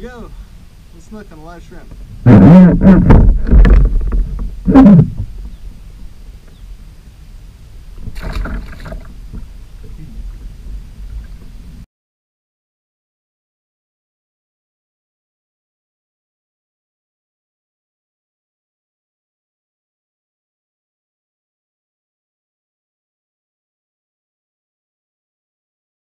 go. Let's look on a live shrimp.